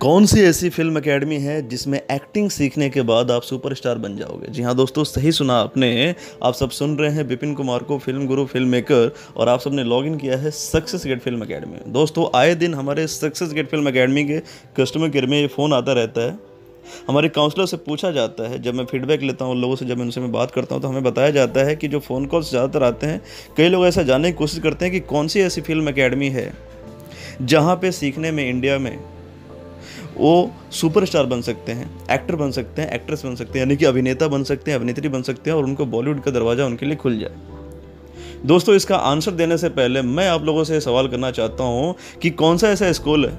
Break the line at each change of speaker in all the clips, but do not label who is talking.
कौन सी ऐसी film academy है जिसमें एक्टिंग सीखने के बाद आप सुपरस्टार बन जाओगे? जी हाँ दोस्तों, सही सुना आपने। आप सब सुन रहे हैं विपिन कुमार को, फ़िल्म गुरु फ़िल्म मेकर और आप सबने लॉग इन किया है सक्सेस गेट फ़िल्म एकेडमी दोस्तों, आए दिन हमारे सक्सेस गेट फ़िल्म एकेडमी के कस्टमर केयर में ये फ़ोन आता रहता है। हमारे काउंसलर से पूछा जाता है। जब मैं फीडबैक लेता हूँ लोगों से, जब मैं उनसे मैं बात करता हूँ तो हमें बताया जाता है कि जो फ़ोन कॉल्स ज़्यादातर आते हैं, कई लोग ऐसा जानने की कोशिश करते हैं कि कौन सी ऐसी फ़िल्म एकेडमी है जहाँ पे सीखने में इंडिया में वो सुपरस्टार बन सकते हैं एक्टर बन सकते हैं एक्ट्रेस बन सकते हैं, यानी कि अभिनेता बन सकते हैं, अभिनेत्री बन सकते हैं और उनको बॉलीवुड का दरवाज़ा उनके लिए खुल जाए। दोस्तों, इसका आंसर देने से पहले मैं आप लोगों से सवाल करना चाहता हूँ कि कौन सा ऐसा स्कूल है,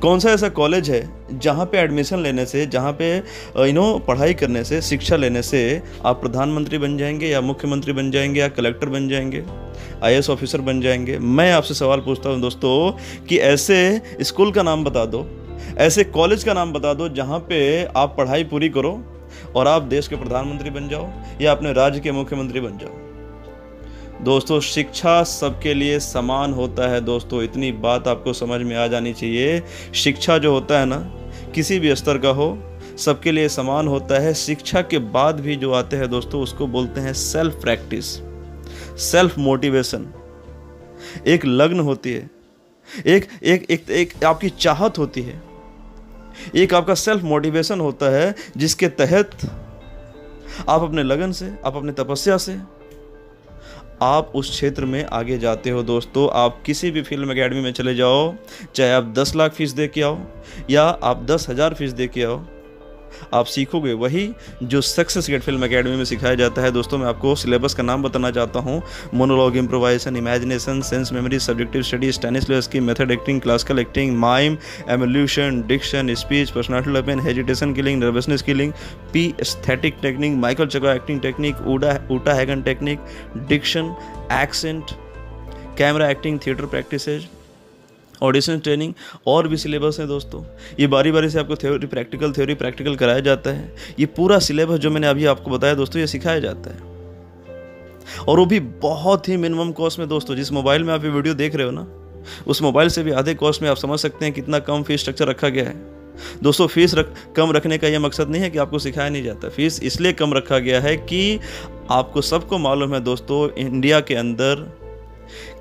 कौन सा ऐसा कॉलेज है जहाँ पे एडमिशन लेने से, जहाँ पे यू नो पढ़ाई करने से, शिक्षा लेने से आप प्रधानमंत्री बन जाएँगे या मुख्यमंत्री बन जाएँगे या कलेक्टर बन जाएँगे आई ऑफिसर बन जाएँगे? मैं आपसे सवाल पूछता हूँ दोस्तों कि ऐसे स्कूल का नाम बता दो ऐसे कॉलेज का नाम बता दो जहाँ पे आप पढ़ाई पूरी करो और आप देश के प्रधानमंत्री बन जाओ या अपने राज्य के मुख्यमंत्री बन जाओ। दोस्तों शिक्षा सबके लिए समान होता है दोस्तों। इतनी बात आपको समझ में आ जानी चाहिए। शिक्षा जो होता है ना किसी भी स्तर का हो सबके लिए समान होता है। शिक्षा के बाद भी जो आते हैं दोस्तों उसको बोलते हैं सेल्फ प्रैक्टिस सेल्फ मोटिवेशन एक लग्न होती है एक एक एक, एक आपकी चाहत होती है। एक आपका सेल्फ मोटिवेशन होता है, जिसके तहत आप अपने लगन से, आप अपने तपस्या से, आप उस क्षेत्र में आगे जाते हो दोस्तों। आप किसी भी फ़िल्म एकेडमी में चले जाओ, चाहे आप दस लाख फ़ीस दे के आओ, या आप दस हज़ार फ़ीस दे के आओ आप सीखोगे। वही जो सक्सेस गेट फ़िल्म अकेडमी में सिखाया जाता है, दोस्तों, मैं आपको सिलेबस का नाम बताना चाहता हूँ। Monologue improvisation imagination sense memory subjective study tennis की method acting classical acting mime एमोल्यूशन diction speech personality development hesitation killing nervousness killing P aesthetic technique Michael चका acting technique ऊडा Uta Hagen technique diction accent camera acting theatre practices audition training और भी syllabus हैं दोस्तों। ये बारी बारी से आपको थ्योरी प्रैक्टिकल थ्योरी प्रैक्टिकल कराया जाता है। ये पूरा सिलेबस जो मैंने अभी आपको बताया दोस्तों, ये सिखाया जाता है। और वो भी बहुत ही मिनिमम कॉस्ट में दोस्तों, जिस मोबाइल में आप ये वीडियो देख रहे हो ना, उस मोबाइल से भी आधे कॉस्ट में आप समझ सकते हैं कितना कम फ़ीस स्ट्रक्चर रखा गया है। दोस्तों फ़ीस रख, कम रखने का यह मकसद नहीं है कि आपको सिखाया नहीं जाता। फ़ीस इसलिए कम रखा गया है कि आपको सबको मालूम है दोस्तों इंडिया के अंदर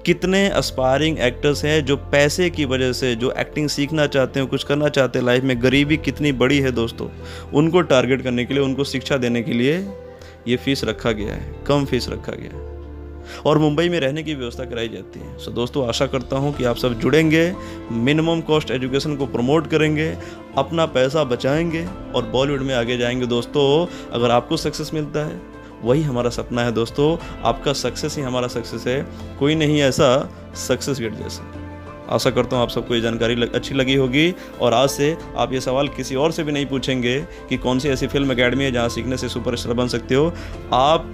कितने अस्पायरिंग एक्टर्स हैं जो पैसे की वजह से जो एक्टिंग सीखना चाहते हैं, कुछ करना चाहते हैं लाइफ में, गरीबी कितनी बड़ी है दोस्तों? उनको टारगेट करने के लिए, उनको शिक्षा देने के लिए ये फ़ीस रखा गया है, कम फ़ीस रखा गया है। और मुंबई में रहने की व्यवस्था कराई जाती है। सो दोस्तों, आशा करता हूँ कि आप सब जुड़ेंगे मिनिमम कॉस्ट एजुकेशन को प्रमोट करेंगे, अपना पैसा बचाएँगे और बॉलीवुड में आगे जाएँगे। दोस्तों, अगर आपको सक्सेस मिलता है वही हमारा सपना है दोस्तों। आपका सक्सेस ही हमारा सक्सेस है। कोई नहीं ऐसा सक्सेस गेट जैसा। आशा करता हूँ आप सबको ये जानकारी लग, अच्छी लगी होगी। और आज से आप ये सवाल किसी और से भी नहीं पूछेंगे कि कौन सी ऐसी फ़िल्म अकेडमी है जहाँ सीखने से सुपरस्टार बन सकते हो। आप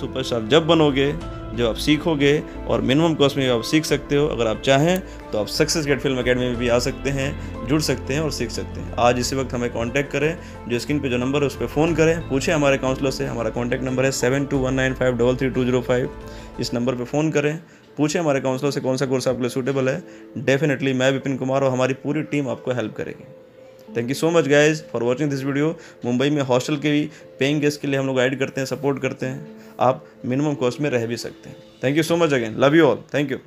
सुपरस्टार जब बनोगे जब आप सीखोगे और मिनिमम कॉस्ट में आप सीख सकते हो, अगर आप चाहें तो आप सक्सेस गेट फ़िल्म अकेडमी में भी आ सकते हैं, जुड़ सकते हैं और सीख सकते हैं। आज इसी वक्त हमें कांटेक्ट करें, जो स्क्रीन पे जो नंबर है उस पर फ़ोन करें, पूछें हमारे काउंसलर से, हमारा कॉन्टैक्ट नंबर है seven two one nine five double three two zero five इस नंबर पर फ़ोन करें, पूछें हमारे काउंसलर से कौन सा कोर्स आपके लिए सूटेबल है। डेफिनेटली मैं विपिन कुमार और हमारी पूरी टीम आपको हेल्प करेगी। Thank you so much guys for watching this video Mumbai में हॉस्टल के भी पेइंग गेस्ट के लिए हम लोग गाइड करते हैं सपोर्ट करते हैं। आप मिनिमम कॉस्ट में रह भी सकते हैं। Thank you so much again love you all thank you